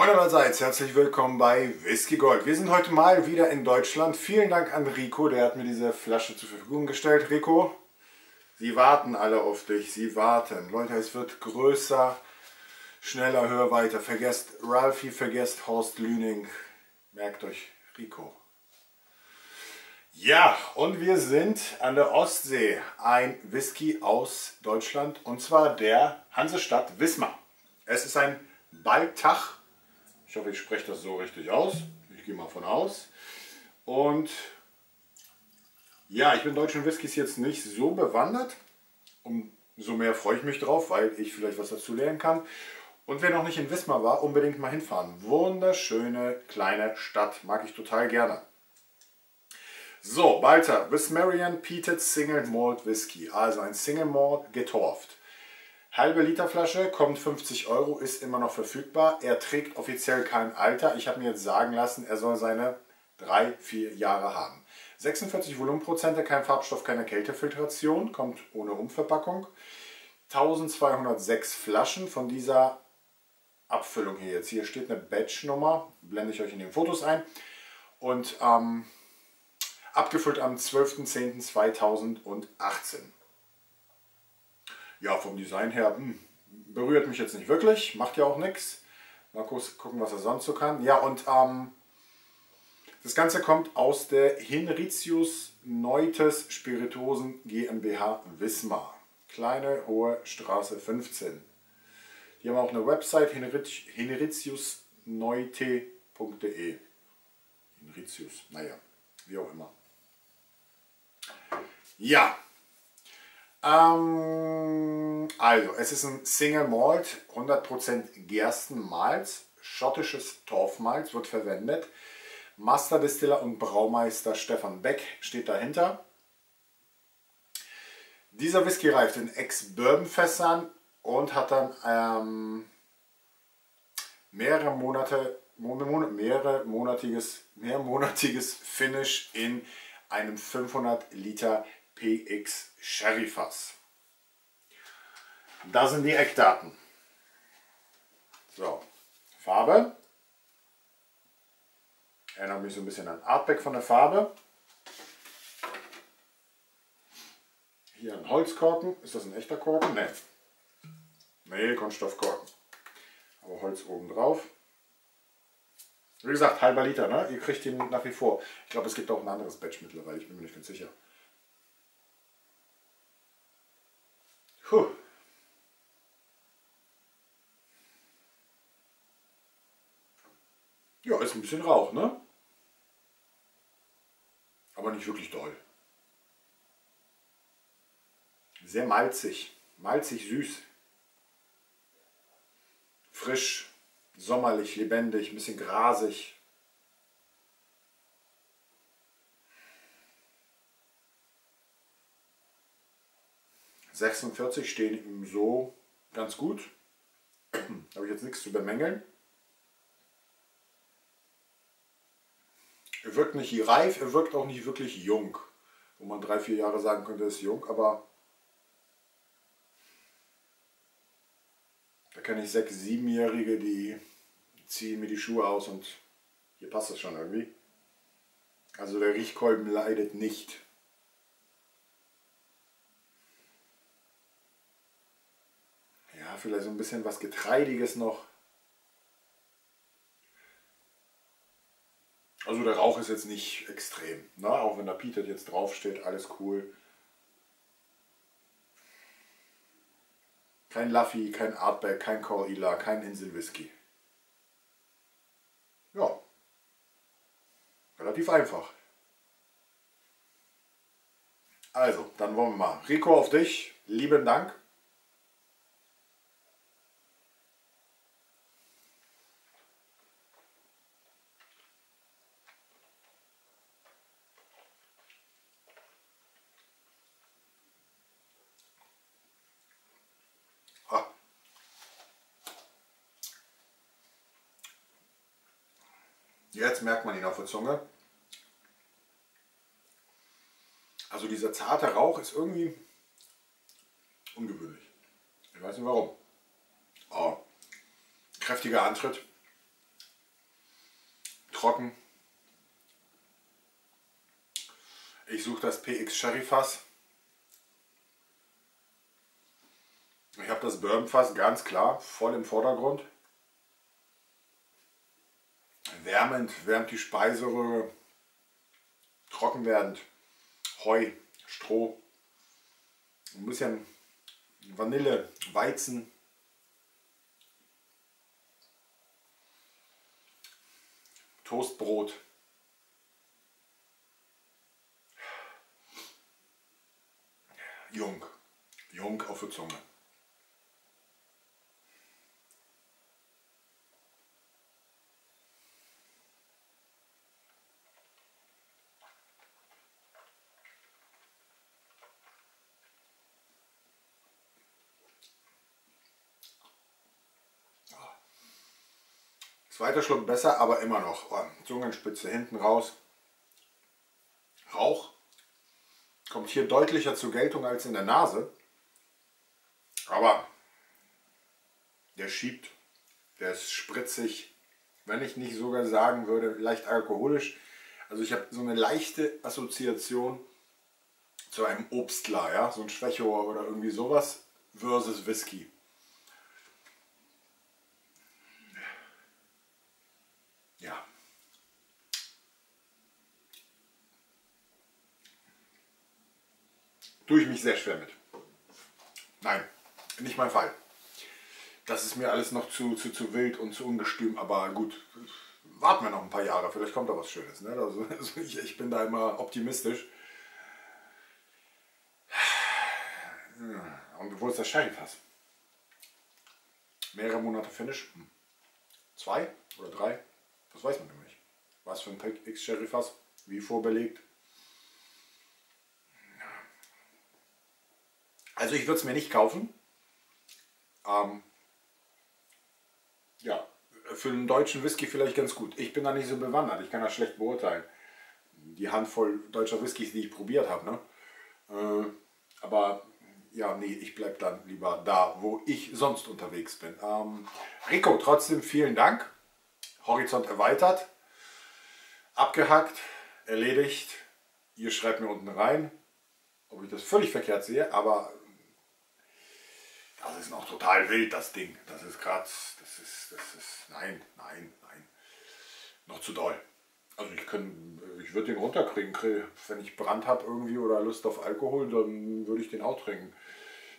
Moin allerseits, herzlich willkommen bei Whisky Gold. Wir sind heute mal wieder in Deutschland. Vielen Dank an Rico, der hat mir diese Flasche zur Verfügung gestellt. Rico, sie warten alle auf dich, sie warten. Leute, es wird größer, schneller, höher, weiter. Vergesst Ralphie, vergesst Horst Lüning. Merkt euch Rico. Ja, und wir sind an der Ostsee. Ein Whisky aus Deutschland und zwar der Hansestadt Wismar. Es ist ein Baltach ich hoffe, ich spreche das so richtig aus. Ich gehe mal von aus. Und ja, ich bin deutschen Whiskys jetzt nicht so bewandert. Umso mehr freue ich mich drauf, weil ich vielleicht was dazu lernen kann. Und wer noch nicht in Wismar war, unbedingt mal hinfahren. Wunderschöne kleine Stadt, mag ich total gerne. So, weiter. Wismarian Peated Single Malt Whisky. Also ein Single Malt getorft. Halbe Liter Flasche, kommt 50 Euro, ist immer noch verfügbar. Er trägt offiziell kein Alter. Ich habe mir jetzt sagen lassen, er soll seine 3-4 Jahre haben. 46 Volumenprozente, kein Farbstoff, keine Kältefiltration, kommt ohne Umverpackung. 1206 Flaschen von dieser Abfüllung hier jetzt. Hier steht eine Batch-Nummer, blende ich euch in den Fotos ein. Und ähm, abgefüllt am 12.10.2018. Ja, vom Design her hm, berührt mich jetzt nicht wirklich, macht ja auch nichts. Mal gucken, was er sonst so kann. Ja, und ähm, das Ganze kommt aus der Hinritius Neutes Spirituosen GmbH Wismar. Kleine Hohe Straße 15. Die haben auch eine Website hinritiusneute.de. Hinritius, naja, wie auch immer. Ja, ähm, also, es ist ein Single Malt, 100% Gerstenmalz, schottisches Torfmalz wird verwendet. Masterdistiller und Braumeister Stefan Beck steht dahinter. Dieser Whisky reift in Ex-Bourbon-Fässern und hat dann ähm, mehrere Monate, mehrere monatiges, mehrmonatiges Finish in einem 500 Liter PX Sherry Fass. Da sind die Eckdaten. So, Farbe. Erinnert mich so ein bisschen an Artback von der Farbe. Hier ein Holzkorken. Ist das ein echter Korken? Ne. Nee, Kunststoffkorken. Aber Holz oben drauf. Wie gesagt, halber Liter, ne? Ihr kriegt ihn nach wie vor. Ich glaube, es gibt auch ein anderes Batch mittlerweile, ich bin mir nicht ganz sicher. Puh. Ja, ist ein bisschen Rauch, ne? Aber nicht wirklich doll. Sehr malzig, malzig süß. Frisch, sommerlich, lebendig, ein bisschen grasig. 46 stehen ihm so ganz gut. Habe ich jetzt nichts zu bemängeln. Er wirkt nicht reif, er wirkt auch nicht wirklich jung. Wo man drei, vier Jahre sagen könnte, er ist jung, aber da kenne ich sechs, siebenjährige, die ziehen mir die Schuhe aus und hier passt es schon irgendwie. Also der Riechkolben leidet nicht. Vielleicht so ein bisschen was Getreidiges noch. Also der Rauch ist jetzt nicht extrem, ne? auch wenn da Peter jetzt draufsteht, alles cool. Kein Luffy, kein Artback, kein Ila, kein Inselwhisky. Ja, relativ einfach. Also, dann wollen wir mal. Rico auf dich, lieben Dank. Jetzt merkt man ihn auf der Zunge. Also dieser zarte Rauch ist irgendwie ungewöhnlich. Ich weiß nicht warum. Oh, kräftiger Antritt. trocken. Ich suche das PX Sherry Fass. Ich habe das Bourbon Fass ganz klar voll im Vordergrund. Wärmend, wärmt die Speiseröhre. Trocken werdend. Heu, Stroh. Ein bisschen Vanille, Weizen. Toastbrot. Jung. Jung auf der Zunge. Zweiter Schluck besser, aber immer noch. Oh, Zungenspitze hinten raus. Rauch kommt hier deutlicher zur Geltung als in der Nase. Aber der schiebt, der ist spritzig, wenn ich nicht sogar sagen würde, leicht alkoholisch. Also ich habe so eine leichte Assoziation zu einem Obstler, ja? so ein Schwächower oder irgendwie sowas versus Whisky. Tue ich mich sehr schwer mit. Nein, nicht mein Fall. Das ist mir alles noch zu, zu, zu wild und zu ungestüm, aber gut, warten wir noch ein paar Jahre, vielleicht kommt da was Schönes. Ne? Also, also ich, ich, bin da immer optimistisch. Und wo ist das Sherryfass? Mehrere Monate Finish? Hm. Zwei oder drei? Das weiß man nämlich. Was für ein X-Sherryfass? Wie vorbelegt? Also ich würde es mir nicht kaufen. Ähm, ja, für einen deutschen Whisky vielleicht ganz gut. Ich bin da nicht so bewandert, ich kann das schlecht beurteilen. Die Handvoll deutscher Whiskys, die ich probiert habe. Ne? Äh, aber ja, nee, ich bleibe dann lieber da, wo ich sonst unterwegs bin. Ähm, Rico, trotzdem vielen Dank. Horizont erweitert, abgehackt, erledigt. Ihr schreibt mir unten rein, ob ich das völlig verkehrt sehe, aber das ist noch total wild, das Ding. Das ist gerade, das ist, das ist, nein, nein, nein. Noch zu doll. Also ich kann, ich würde den runterkriegen, wenn ich Brand habe irgendwie oder Lust auf Alkohol, dann würde ich den auch trinken.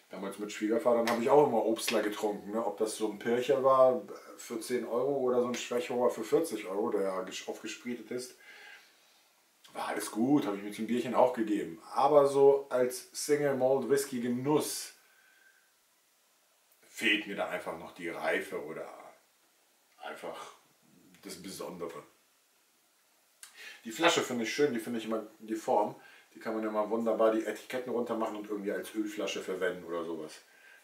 Damals mit Schwiegervater habe ich auch immer Obstler getrunken. Ne? Ob das so ein Pircher war für 10 Euro oder so ein Schwächower für 40 Euro, der aufgesprietet ist. War alles gut, habe ich mit dem Bierchen auch gegeben. Aber so als Single Malt Whisky Genuss fehlt mir da einfach noch die Reife oder einfach das Besondere. Die Flasche finde ich schön, die finde ich immer die Form. Die kann man ja mal wunderbar die Etiketten runter machen und irgendwie als Ölflasche verwenden oder sowas.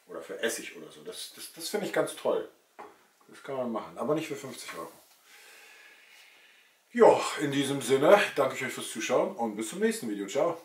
Oder für Essig oder so. Das, das, das finde ich ganz toll. Das kann man machen, aber nicht für 50 Euro. Ja, in diesem Sinne danke ich euch fürs Zuschauen und bis zum nächsten Video. Ciao.